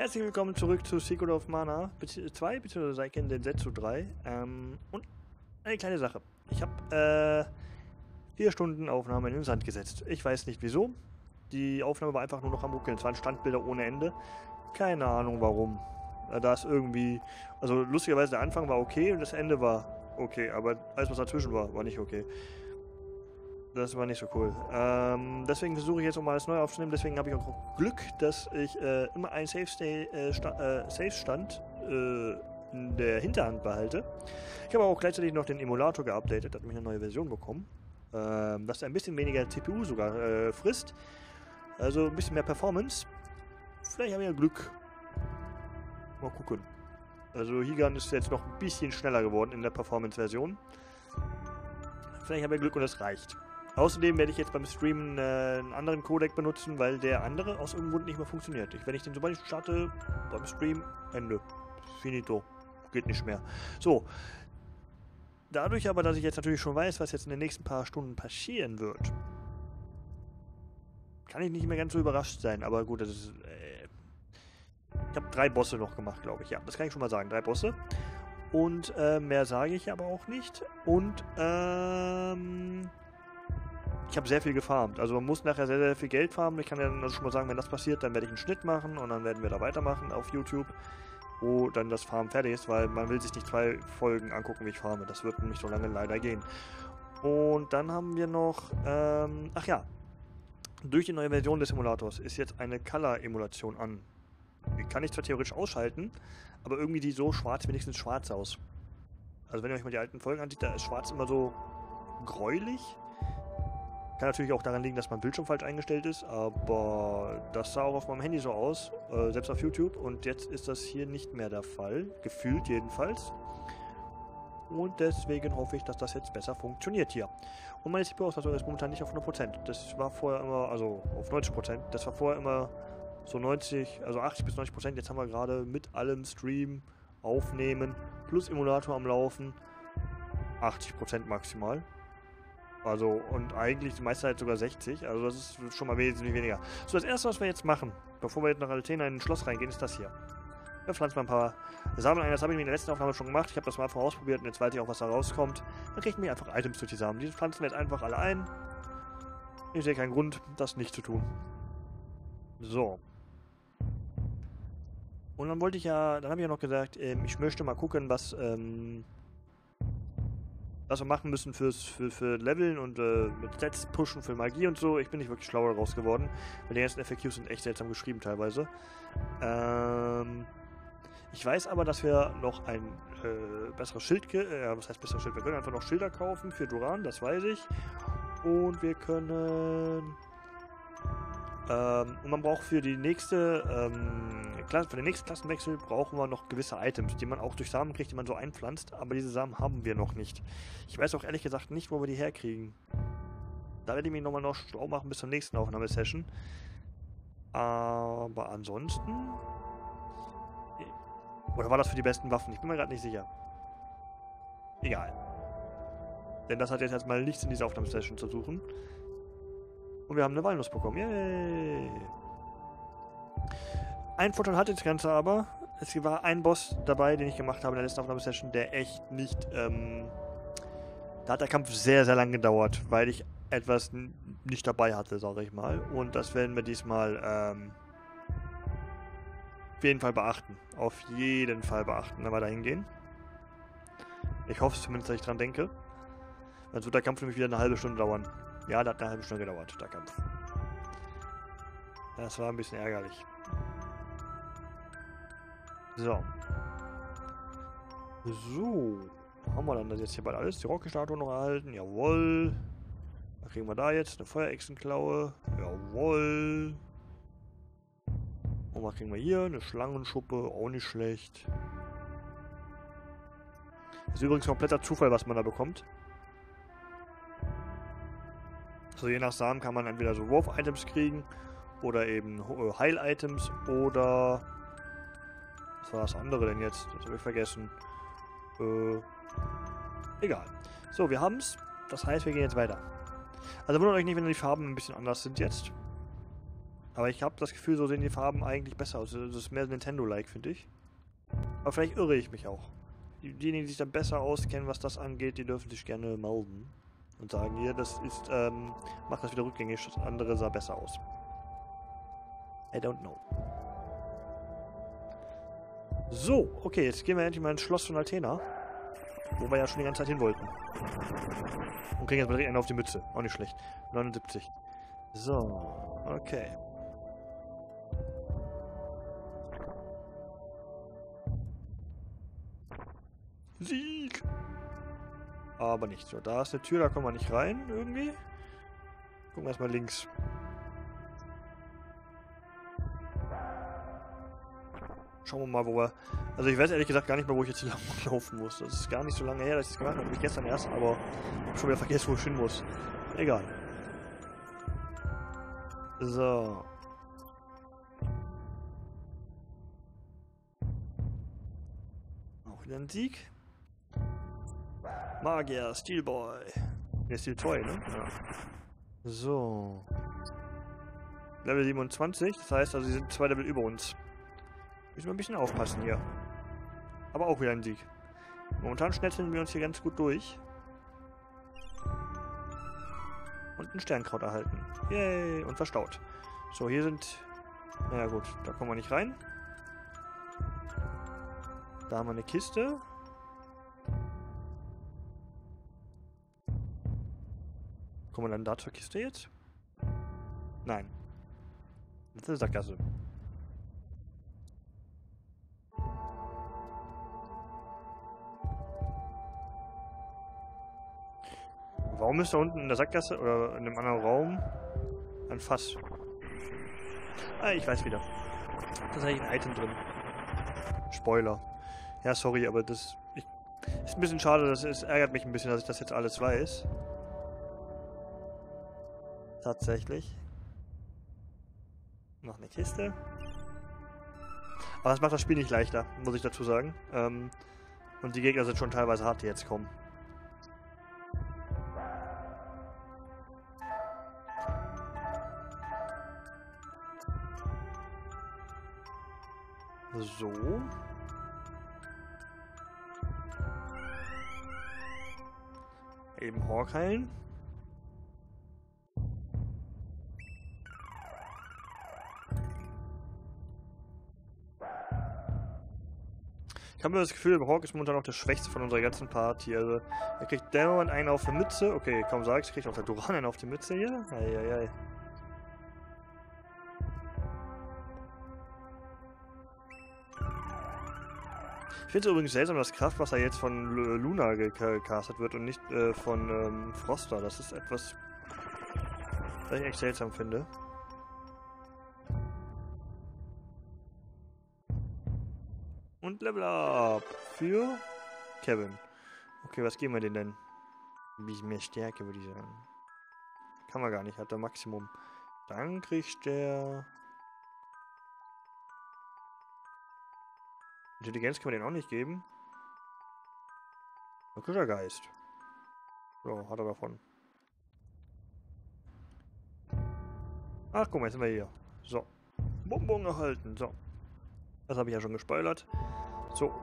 Herzlich willkommen zurück zu Secret of Mana 2 bzw. Seiken den Setsu 3. Ähm, und eine kleine Sache. Ich habe äh, vier Stunden Aufnahme in den Sand gesetzt. Ich weiß nicht wieso. Die Aufnahme war einfach nur noch am Ruckeln. Es waren Standbilder ohne Ende. Keine Ahnung warum. Äh, da ist irgendwie. Also lustigerweise der Anfang war okay und das Ende war okay, aber alles was dazwischen war, war nicht okay. Das war nicht so cool. Ähm, deswegen versuche ich jetzt nochmal alles neu aufzunehmen. Deswegen habe ich auch Glück, dass ich äh, immer einen Safe-Stand äh, äh, Safe äh, in der Hinterhand behalte. Ich habe auch gleichzeitig noch den Emulator geupdatet, hat mich eine neue Version bekommen. Ähm, dass er ein bisschen weniger CPU sogar äh, frisst. Also ein bisschen mehr Performance. Vielleicht haben wir ja Glück. Mal gucken. Also Higan ist jetzt noch ein bisschen schneller geworden in der Performance-Version. Vielleicht haben wir Glück und es reicht. Außerdem werde ich jetzt beim Streamen äh, einen anderen Codec benutzen, weil der andere aus irgendeinem Grund nicht mehr funktioniert. Ich, wenn ich den sobald ich starte, beim Stream, Ende. Finito. Geht nicht mehr. So. Dadurch aber, dass ich jetzt natürlich schon weiß, was jetzt in den nächsten paar Stunden passieren wird, kann ich nicht mehr ganz so überrascht sein. Aber gut, das ist... Äh, ich habe drei Bosse noch gemacht, glaube ich. Ja, das kann ich schon mal sagen. Drei Bosse. Und äh, mehr sage ich aber auch nicht. Und ähm, ich habe sehr viel gefarmt. Also man muss nachher sehr, sehr viel Geld farmen. Ich kann ja also schon mal sagen, wenn das passiert, dann werde ich einen Schnitt machen und dann werden wir da weitermachen auf YouTube, wo dann das Farmen fertig ist, weil man will sich nicht zwei Folgen angucken, wie ich farme. Das wird nämlich so lange leider gehen. Und dann haben wir noch, ähm, ach ja, durch die neue Version des Simulators ist jetzt eine Color-Emulation an. Die kann ich zwar theoretisch ausschalten, aber irgendwie die so schwarz, wenigstens schwarz aus. Also wenn ihr euch mal die alten Folgen ansieht, da ist schwarz immer so gräulich. Kann natürlich auch daran liegen, dass mein Bildschirm falsch eingestellt ist, aber das sah auch auf meinem Handy so aus, äh, selbst auf YouTube. Und jetzt ist das hier nicht mehr der Fall, gefühlt jedenfalls. Und deswegen hoffe ich, dass das jetzt besser funktioniert hier. Und meine CPU-Auslastung ist momentan nicht auf 100%. Das war vorher immer, also auf 90%. Das war vorher immer so 90, also 80 bis 90%. Jetzt haben wir gerade mit allem Stream, Aufnehmen, plus Emulator am Laufen 80% maximal. Also, und eigentlich die meiste Zeit sogar 60. Also, das ist schon mal wesentlich weniger. So, das erste, was wir jetzt machen, bevor wir jetzt nach Athena in ein Schloss reingehen, ist das hier. Wir pflanzen mal ein paar Samen ein. Das habe ich in der letzten Aufnahme schon gemacht. Ich habe das mal vorausprobiert und jetzt weiß ich auch, was da rauskommt. Dann kriegen wir einfach Items durch die Samen. Diese pflanzen wir jetzt einfach alle ein. Ich sehe keinen Grund, das nicht zu tun. So. Und dann wollte ich ja, dann habe ich ja noch gesagt, ähm, ich möchte mal gucken, was ähm, was wir machen müssen fürs, für, für Leveln und äh, mit Stats pushen für Magie und so. Ich bin nicht wirklich schlauer daraus geworden. Weil die ganzen FAQs sind echt seltsam geschrieben teilweise. Ähm, ich weiß aber, dass wir noch ein äh, besseres Schild, äh, was heißt besseres Schild? Wir können einfach noch Schilder kaufen für Duran, das weiß ich. Und wir können ähm, und man braucht für die nächste, ähm, für den nächsten Klassenwechsel brauchen wir noch gewisse Items, die man auch durch Samen kriegt, die man so einpflanzt, aber diese Samen haben wir noch nicht. Ich weiß auch ehrlich gesagt nicht, wo wir die herkriegen. Da werde ich mich nochmal noch schlau machen bis zur nächsten Aufnahmesession. Aber ansonsten... Oder war das für die besten Waffen? Ich bin mir gerade nicht sicher. Egal. Denn das hat jetzt erstmal nichts in dieser Aufnahmesession zu suchen. Und wir haben eine Walnuss bekommen. Yay! Ein Vorteil hatte das Ganze aber. Es war ein Boss dabei, den ich gemacht habe in der letzten Aufnahmesession, der echt nicht. Ähm, da hat der Kampf sehr, sehr lang gedauert, weil ich etwas nicht dabei hatte, sage ich mal. Und das werden wir diesmal ähm, auf jeden Fall beachten. Auf jeden Fall beachten, wenn wir da hingehen. Ich hoffe zumindest, dass ich dran denke. Dann wird der Kampf nämlich wieder eine halbe Stunde dauern. Ja, das hat eine halbe Stunde gedauert, der Kampf. Das war ein bisschen ärgerlich. So. So. Haben wir dann das jetzt hier bald alles? Die Rocky-Statue noch erhalten? Jawohl. Was kriegen wir da jetzt? Eine Feuerechsenklaue? Jawohl. Und was kriegen wir hier? Eine Schlangenschuppe? Auch nicht schlecht. Das ist übrigens kompletter Zufall, was man da bekommt. Also je nach Samen kann man entweder so Wurf-Items kriegen oder eben äh, Heil-Items oder... Was war das andere denn jetzt? Das habe ich vergessen. Äh, egal. So, wir haben es. Das heißt, wir gehen jetzt weiter. Also wundert euch nicht, wenn die Farben ein bisschen anders sind jetzt. Aber ich habe das Gefühl, so sehen die Farben eigentlich besser aus. Das ist mehr Nintendo-like, finde ich. Aber vielleicht irre ich mich auch. Diejenigen, die sich dann besser auskennen, was das angeht, die dürfen sich gerne melden. Und sagen, hier, das ist, ähm, macht das wieder rückgängig, das andere sah besser aus. I don't know. So, okay, jetzt gehen wir endlich mal ins Schloss von Athena. Wo wir ja schon die ganze Zeit hin wollten. Und kriegen jetzt mal direkt einen auf die Mütze. Auch nicht schlecht. 79. So, okay. Sieg! Aber nicht so. Da ist eine Tür, da kommen wir nicht rein, irgendwie. Gucken wir erstmal links. Schauen wir mal, wo wir... Also ich weiß ehrlich gesagt gar nicht mehr, wo ich jetzt lang laufen muss. Das ist gar nicht so lange her, dass ich es gemacht habe. Nämlich gestern erst, aber ich habe schon wieder vergessen, wo ich hin muss. Egal. So. Auch wieder ein Sieg. Magier, Steelboy. Ne, Steel Toy, ne? Ja. So. Level 27, das heißt also, sie sind zwei Level über uns. Müssen wir ein bisschen aufpassen hier. Aber auch wieder ein Sieg. Momentan schnetzeln wir uns hier ganz gut durch. Und ein Sternkraut erhalten. Yay, und verstaut. So, hier sind... Naja gut, da kommen wir nicht rein. Da haben wir eine Kiste. Kommen wir dann da zur Kiste jetzt? Nein. Das ist eine Sackgasse. Warum ist da unten in der Sackgasse oder in einem anderen Raum ein Fass? Ah, ich weiß wieder. Da ist eigentlich ein Item drin. Spoiler. Ja, sorry, aber das ich, ist ein bisschen schade. Das ist, ärgert mich ein bisschen, dass ich das jetzt alles weiß. Tatsächlich. Noch eine Kiste. Aber das macht das Spiel nicht leichter, muss ich dazu sagen. Ähm, und die Gegner sind schon teilweise hart, die jetzt kommen. So. Eben Hawk heilen. Ich habe das Gefühl, Hawk ist momentan auch der Schwächste von unserer ganzen Party. Also, er kriegt dauernd einen auf die Mütze. Okay, kaum sag ich, kriegt auch der Duran einen auf die Mütze hier. Eieiei. Ich finde es übrigens seltsam, dass Kraftwasser jetzt von Luna gecastet wird und nicht äh, von ähm, Froster. Das ist etwas, was ich echt seltsam finde. Und Level Up für Kevin. Okay, was geben wir denn denn? Ein bisschen mehr Stärke, würde ich sagen. Kann man gar nicht, hat er Maximum. Dann kriegt der... Intelligenz kann man den auch nicht geben. Ein Geist. So, hat er davon. Ach, guck mal, jetzt sind wir hier. So. Bonbon erhalten. So. Das habe ich ja schon gespoilert. So.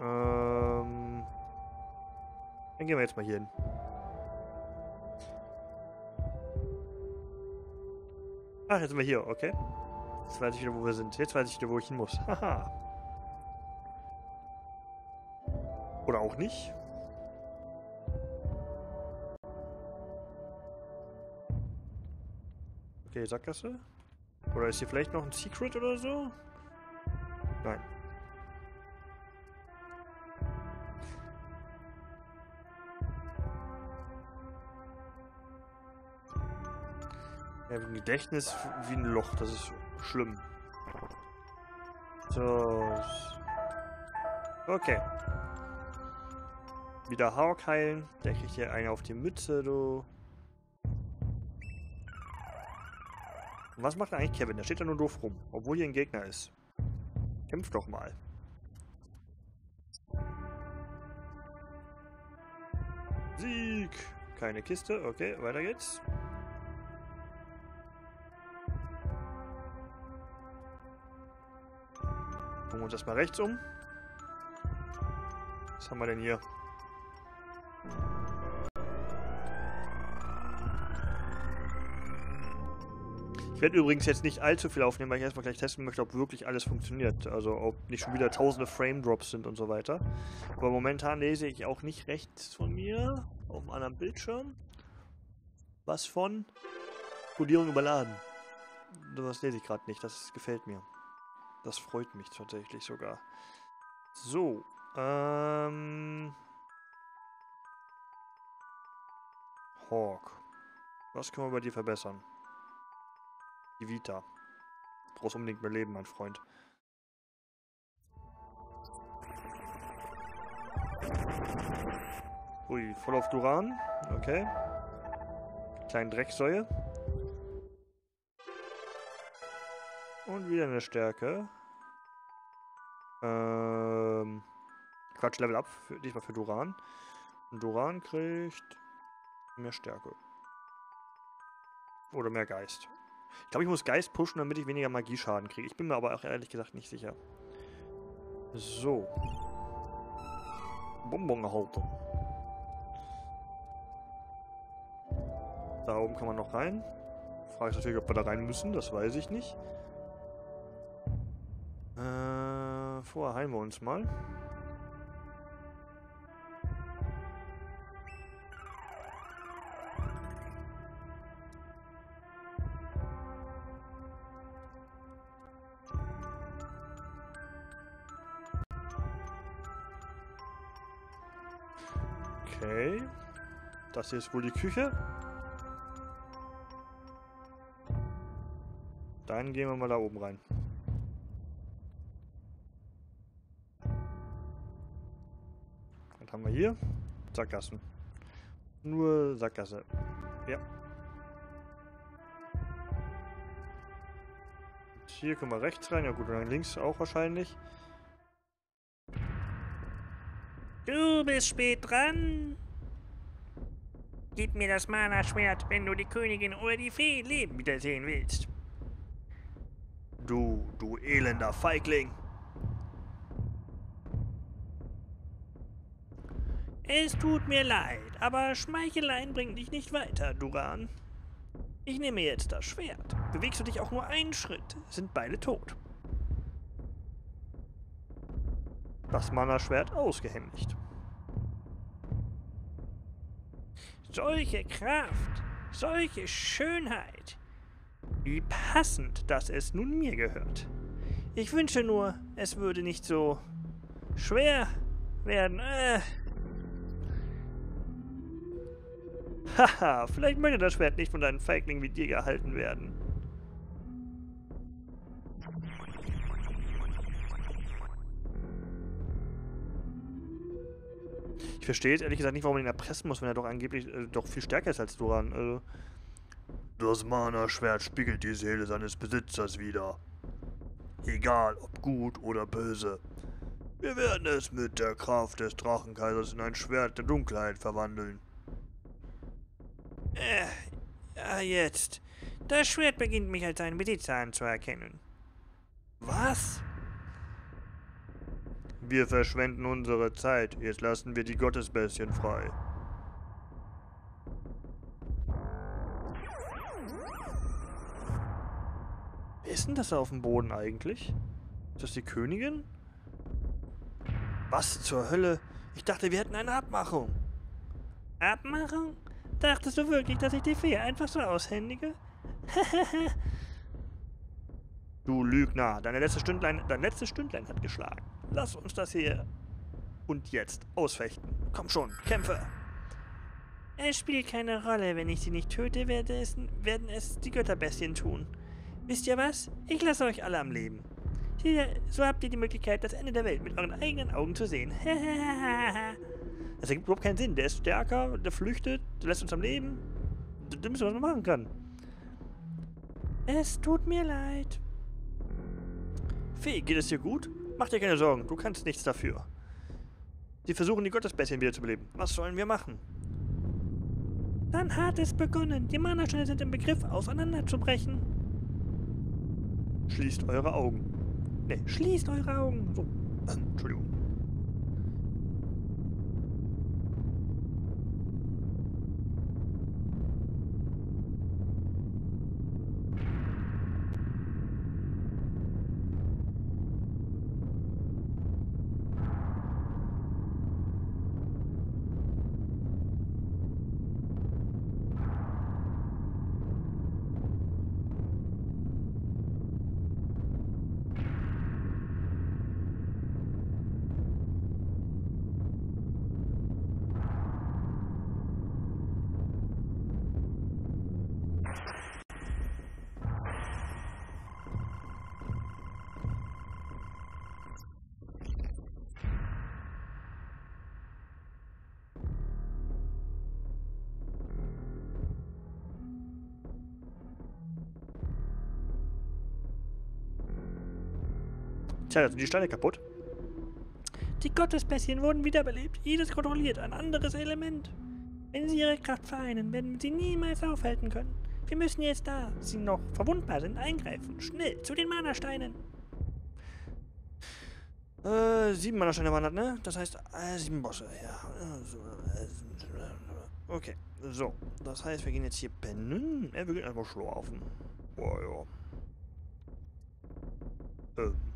Ähm. Dann gehen wir jetzt mal hier hin. Ach, jetzt sind wir hier, okay. Jetzt weiß ich wieder, wo wir sind. Jetzt weiß ich wieder, wo ich hin muss. Haha. Oder auch nicht. Okay, Sackgasse. Oder ist hier vielleicht noch ein Secret oder so? Nein. Ja, ein Gedächtnis wie ein Loch, das ist schlimm. So. Okay. Wieder Hawk heilen. Der kriegt hier eine auf die Mütze, du. Und was macht eigentlich Kevin? Der steht da nur doof rum, obwohl hier ein Gegner ist. Kämpf doch mal. Sieg! Keine Kiste. Okay, weiter geht's. Gucken wir uns erstmal rechts um. Was haben wir denn hier? Ich werde übrigens jetzt nicht allzu viel aufnehmen, weil ich erstmal gleich testen möchte, ob wirklich alles funktioniert. Also ob nicht schon wieder tausende Frame-Drops sind und so weiter. Aber momentan lese ich auch nicht rechts von mir auf einem anderen Bildschirm was von Codierung überladen. Das lese ich gerade nicht, das gefällt mir. Das freut mich tatsächlich sogar. So, ähm... Hawk. Was können wir bei dir verbessern? Die Vita. Du brauchst unbedingt mehr Leben, mein Freund. Ui, voll auf Duran. Okay. Kleine Drecksäue. Und wieder eine Stärke. Ähm. Quatsch, Level up. Für, diesmal für Duran. Und Duran kriegt mehr Stärke. Oder mehr Geist. Ich glaube, ich muss Geist pushen, damit ich weniger Magieschaden kriege. Ich bin mir aber auch ehrlich gesagt nicht sicher. So. Bonbon erhalten. Da oben kann man noch rein. Frage ist natürlich, ob wir da rein müssen. Das weiß ich nicht. Vorher heilen wir uns mal. Okay. Das hier ist wohl die Küche. Dann gehen wir mal da oben rein. Haben wir hier? Sackgassen. Nur Sackgasse. Ja. Und hier können wir rechts rein. Ja gut, und dann links auch wahrscheinlich. Du bist spät dran. Gib mir das Mana-Schwert, wenn du die Königin oder die Fee leben wiedersehen willst. Du, du elender Feigling. Es tut mir leid, aber Schmeicheleien bringt dich nicht weiter, Duran. Ich nehme jetzt das Schwert. Bewegst du dich auch nur einen Schritt, sind beide tot. Das Mana-Schwert ausgehändigt. Solche Kraft, solche Schönheit. Wie passend, dass es nun mir gehört. Ich wünsche nur, es würde nicht so schwer werden. Äh. Haha, vielleicht möchte das Schwert nicht von deinen Feiglingen wie dir gehalten werden. Ich verstehe jetzt ehrlich gesagt nicht, warum man ihn erpressen muss, wenn er doch angeblich äh, doch viel stärker ist als Duran. Also, das Mana-Schwert spiegelt die Seele seines Besitzers wider. Egal, ob gut oder böse. Wir werden es mit der Kraft des Drachenkaisers in ein Schwert der Dunkelheit verwandeln. Äh, ja, jetzt. Das Schwert beginnt mich als einen Besitzer anzuerkennen. Was? Wir verschwenden unsere Zeit. Jetzt lassen wir die Gottesbestien frei. Wer ist denn das da auf dem Boden eigentlich? Ist das die Königin? Was zur Hölle? Ich dachte, wir hätten eine Abmachung. Abmachung? Dachtest du wirklich, dass ich die Fee einfach so aushändige? du Lügner, deine letzte Stündlein, dein letztes Stündlein hat geschlagen. Lass uns das hier und jetzt ausfechten. Komm schon, kämpfe! Es spielt keine Rolle, wenn ich sie nicht töte, werde es, werden es die Götterbestien tun. Wisst ihr was? Ich lasse euch alle am Leben. So habt ihr die Möglichkeit, das Ende der Welt mit euren eigenen Augen zu sehen. das ergibt überhaupt keinen Sinn. Der ist stärker, der flüchtet, der lässt uns am Leben. Da müssen wir was man machen kann. Es tut mir leid. Fee, geht es dir gut? Mach dir keine Sorgen, du kannst nichts dafür. Sie versuchen, die Gottesbestien wiederzubeleben. Was sollen wir machen? Dann hat es begonnen. Die Mana-Steine sind im Begriff, auseinanderzubrechen. Schließt eure Augen. Ne, schließt eure Augen. So. Entschuldigung. Tja, sind die Steine kaputt? Die Gottesbestien wurden wiederbelebt. Jedes kontrolliert ein anderes Element. Wenn sie ihre Kraft vereinen, werden wir sie niemals aufhalten können. Wir müssen jetzt da, sie noch verwundbar sind, eingreifen. Schnell, zu den Mana-Steinen. Äh, sieben Mana-Steine waren das, ne? Das heißt, äh, sieben Bosse, ja. Okay, so. Das heißt, wir gehen jetzt hier pennen. Äh, wir gehen einfach schlafen. Boah, ja. Ähm.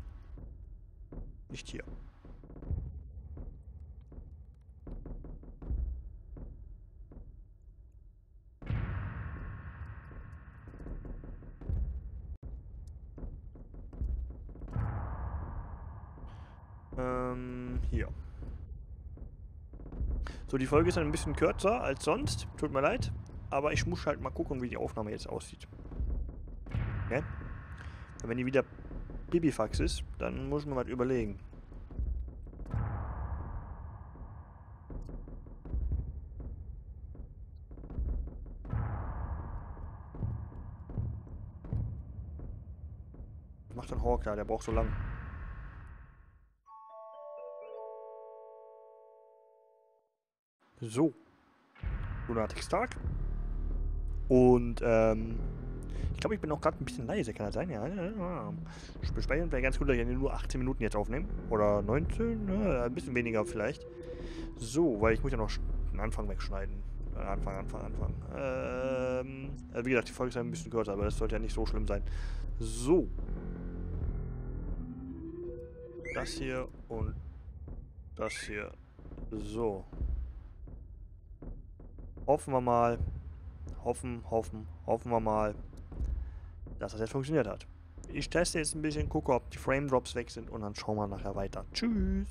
Nicht hier. Ähm, hier. So, die Folge ist ein bisschen kürzer als sonst. Tut mir leid. Aber ich muss halt mal gucken, wie die Aufnahme jetzt aussieht. Okay? Wenn die wieder Bibifax ist, dann muss man mal überlegen. Was macht ein Hawk da? Der braucht so lang. So. Lunatic-Tag. Und, ähm, ich glaube, ich bin auch gerade ein bisschen leise, kann das sein? Ja. Speichern wäre ganz gut, dass ich nur 18 Minuten jetzt aufnehme. Oder 19, ja, ein bisschen weniger vielleicht. So, weil ich muss ja noch den Anfang wegschneiden. Äh, Anfang, Anfang, Anfang. Ähm, also wie gesagt, die Folge ist ein bisschen kürzer, aber das sollte ja nicht so schlimm sein. So. Das hier und das hier. So. Hoffen wir mal. Hoffen, hoffen, hoffen wir mal, dass das jetzt funktioniert hat. Ich teste jetzt ein bisschen, gucke, ob die Frame Drops weg sind und dann schauen wir nachher weiter. Tschüss.